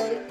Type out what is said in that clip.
Bye.